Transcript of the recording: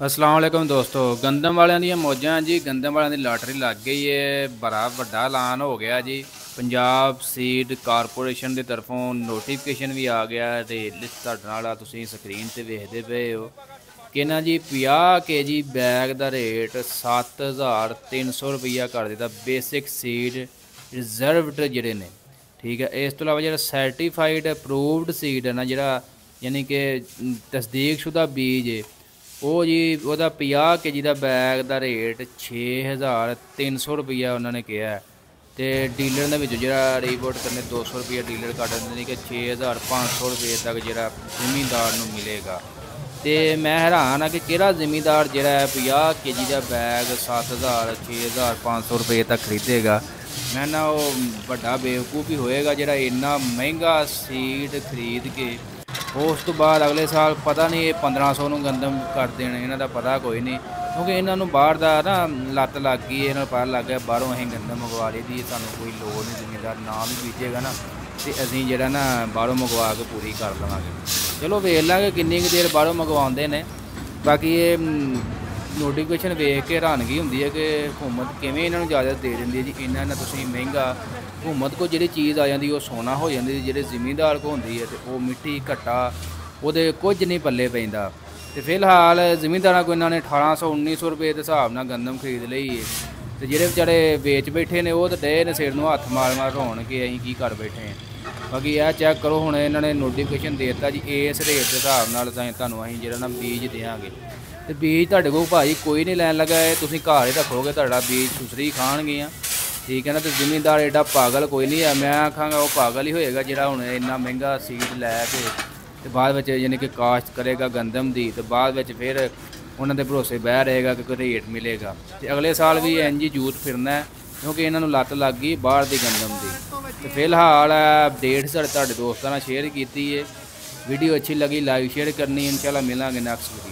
ਅਸਲਾਮ ਵਾਲੇਕਮ ਦੋਸਤੋ, ਗੰਦਮ ਵਾਲਿਆਂ ਦੀਆਂ ਮੌਜਾਂ ਜੀ, ਗੰਦਮ ਵਾਲਿਆਂ ਦੀ ਲਾਟਰੀ ਲੱਗ ਗਈ ਏ, ਬੜਾ ਵੱਡਾ ਐਲਾਨ ਹੋ ਗਿਆ ਜੀ। ਪੰਜਾਬ ਸੀਡ ਕਾਰਪੋਰੇਸ਼ਨ ਦੀ ਤਰਫੋਂ ਨੋਟੀਫਿਕੇਸ਼ਨ ਵੀ ਆ ਗਿਆ ਤੇ ਲਿਸਟ ਤੁਹਾਡੇ ਨਾਲ ਆ, ਤੁਸੀਂ ਸਕਰੀਨ ਤੇ ਵੇਖਦੇ ਪਏ ਹੋ। ਕਿ ਨਾ ਜੀ 50 ਕੇਜੀ ਬੈਗ ਦਾ ਰੇਟ 7300 ਰੁਪਈਆ ਕਰ ਦਿੱਤਾ ਬੇਸਿਕ ਸੀਡ ਰਿਜ਼ਰਵਡ ਜਿਹੜੇ ਨੇ। ਠੀਕ ਹੈ, ਇਸ ਤੋਂ ਇਲਾਵਾ ਜਿਹੜਾ ਸਰਟੀਫਾਈਡ ਅਪਰੂਵਡ ਸੀਡ ਹੈ ਨਾ, ਜਿਹੜਾ ਯਾਨੀ ਕਿ ਤਸਦੀਕਸ਼ੁਦਾ ਬੀਜ ਹੈ ਉਹ ਜੀ, ਉਹਦਾ 50 ਕੇਜੀ ਦਾ ਬੈਗ ਦਾ ਰੇਟ 6300 ਰੁਪਈਆ ਉਹਨਾਂ ਨੇ ਕਿਹਾ ਤੇ ਡੀਲਰ ਦੇ ਵਿੱਚ ਜਿਹੜਾ ਰਿਪੋਰਟ ਕਰਨੇ 200 ਰੁਪਈਆ ਡੀਲਰ ਕੱਟ ਦਿੰਦੇ ਨੇ ਕਿ 6500 ਰੁਪਏ ਤੱਕ ਜਿਹੜਾ ਜ਼ਿਮੀਂਦਾਰ ਨੂੰ ਮਿਲੇਗਾ। ਤੇ ਮੈਂ ਹੈਰਾਨ ਆ ਕਿ ਕਿਹੜਾ ਜ਼ਿਮੀਂਦਾਰ ਜਿਹੜਾ ਹੈ 50 ਕੇਜੀ ਦਾ ਬੈਗ 7000 6500 ਰੁਪਏ ਤੱਕ ਖਰੀਦੇਗਾ। ਮੈਂ ਨਾ ਉਹ ਵੱਡਾ ਬੇਵਕੂਫ ਹੀ ਹੋਏਗਾ ਜਿਹੜਾ ਇੰਨਾ ਮਹਿੰਗਾ ਸੀਡ ਖਰੀਦ ਕੇ ਉਸ ਤੋਂ ਬਾਅਦ ਅਗਲੇ ਸਾਲ ਪਤਾ ਨਹੀਂ ਇਹ 1500 ਨੂੰ ਗੰਦਮ ਕਰ ਦੇਣ, ਇਹਨਾਂ ਦਾ ਪਤਾ ਕੋਈ ਨਹੀਂ। ਕਿਉਂਕਿ ਇਹਨਾਂ ਨੂੰ ਬਾਹਰ ਦਾ ਨਾ ਲੱਤ ਲੱਗ ਗਈ, ਇਹਨਾਂ ਨੂੰ ਪਤਾ ਲੱਗ ਗਿਆ ਬਾਹਰੋਂ ਅਸੀਂ ਗੰਦਮ ਮੰਗਵਾ ਲਈ ਦੀ, ਸਾਨੂੰ ਕੋਈ ਲੋੜ ਨਹੀਂ, ਜ਼ਿੰਮੇਦਾਰ ਨਾਮ ਵੀ ਬੀਜੇਗਾ ਨਾ। ਤੇ ਅਸੀਂ ਜਿਹੜਾ ਨਾ ਬਾਹਰੋਂ ਮੰਗਵਾ ਕੇ ਪੂਰੀ ਕਰ ਲਵਾਂਗੇ। ਚਲੋ ਵੇਖ ਲਾਂਗੇ ਕਿੰਨੀ ਕੁ ਦੇਰ ਬਾਹਰੋਂ ਮੰਗਵਾਉਂਦੇ ਨੇ। ਬਾਕੀ ਇਹ ਨੋਟੀਫਿਕੇਸ਼ਨ ਵੇਖ ਕੇ ਹੈਰਾਨਗੀ ਹੁੰਦੀ ਹੈ ਕਿ ਹਕੂਮਤ ਕਿਵੇਂ ਇਹਨਾਂ ਨੂੰ ਇਜਾਜ਼ਤ ਦੇ ਦਿੰਦੀ ਹੈ ਜੀ? ਇਹਨਾਂ ਨਾਲ ਤੁਸੀਂ ਮਹਿੰਗਾ ਹਕੂਮਤ ਕੋ ਜਿਹੜੀ ਚੀਜ਼ ਆ ਜਾਂਦੀ, ਉਹ ਸੋਨਾ ਹੋ ਜਾਂਦੀ, ਜਿਹੜੇ ਜ਼ਿਮੀਂਦਾਰ ਕੋ ਹੁੰਦੀ ਹੈ ਤੇ ਉਹ ਮਿੱਟੀ, ਘਟਾ, ਉਹਦੇ ਕੁਝ ਨਹੀਂ ਪੱਲੇ ਪੈਂਦਾ। ਤੇ ਫਿਲਹਾਲ ਜ਼ਿਮੀਂਦਾਰਾਂ ਕੋ ਇਹਨਾਂ ਨੇ 1800 1900 ਰੁਪਏ ਦੇ ਹਿਸਾਬ ਨਾਲ ਗੰਦਮ ਖਰੀਦ ਲਈ ਹੈ ਤੇ ਜਿਹੜੇ ਵਿਚਾਰੇ ਵੇਚ ਬੈਠੇ ਨੇ, ਉਹ ਤਾਂ ਡੇ ਨੇ ਸਿਰ ਨੂੰ ਹੱਥ ਮਾਰ ਮਾਰ ਹੋਣ ਕਿ ਅਸੀਂ ਕੀ ਕਰ ਬੈਠੇ ਹਾਂ ਬਾਕੀ ਇਹ ਚੈੱਕ ਕਰੋ, ਹੁਣ ਇਹਨਾਂ ਨੇ ਨੋਟੀਫਿਕੇਸ਼ਨ ਦੇ ਦਿੱਤਾ ਜੀ, ਇਸ ਰੇਟ ਦੇ ਹਿਸਾਬ ਨਾਲ ਤਾਂ ਤੁਹਾਨੂੰ ਅਸੀਂ ਜਿਹੜਾ ਨਾ ਬੀਜ ਦੇਵਾਂਗੇ ਤੇ ਬੀਜ ਤੁਹਾਡੇ ਕੋਲ ਭਾਈ ਕੋਈ ਨਹੀਂ ਲੈਣ ਲੱਗਾ ਇਹ। ਤੁਸੀਂ ਘਰ ਹੀ ਰੱਖੋਗੇ, ਤੁਹਾਡਾ ਬੀਜ ਸੁਸਰੀ ਖਾਣਗੀਆਂ। ਠੀਕ ਹੈ ਨਾ, ਤੇ ਜ਼ਿਮੀਂਦਾਰ ਐਡਾ ਪਾਗਲ ਕੋਈ ਨਹੀਂ ਹੈ ਮੈਂ ਆਖਾਂਗਾ ਉਹ ਪਾਗਲ ਹੀ ਹੋਏਗਾ ਜਿਹੜਾ ਹੁਣ ਇੰਨਾ ਮਹਿੰਗਾ ਸੀਡ ਲੈ ਕੇ ਤੇ ਬਾਅਦ ਵਿੱਚ ਯਾਨੀ ਕਿ ਕਾਸ਼ਤ ਕਰੇਗਾ ਗੰਦਮ ਦੀ ਤੇ ਬਾਅਦ ਵਿੱਚ ਫਿਰ ਉਹਨਾਂ ਦੇ ਭਰੋਸੇ ਬਹਿ ਰਹੇਗਾ ਕਿ ਕੋਈ ਰੇਟ ਮਿਲੇਗਾ। ਤੇ ਅਗਲੇ ਸਾਲ ਵੀ ਇੰਜ ਹੀ ਜੂਤ ਫਿਰਨਾ ਕਿਉਂਕਿ ਇਹਨਾਂ ਨੂੰ ਲੱਤ ਲੱਗ ਗਈ ਬਾਹਰ ਦੀ ਗੰਦਮ ਦੀ। ਤੇ ਫਿਲਹਾਲ ਅਪਡੇਟ ਸਾਡੇ ਤੁਹਾਡੇ ਦੋਸਤਾਂ ਨਾਲ ਸ਼ੇਅਰ ਕੀਤੀ ਹੈ ਵੀਡੀਓ ਅੱਛੀ ਲੱਗੀ ਲਾਈਕ ਸ਼ੇਅਰ ਕਰਨੀ। ਇਨਸ਼ਾਅੱਲਾ ਮਿਲਾਂਗੇ ਨੈਕਸਟ ਵੀਡੀਓ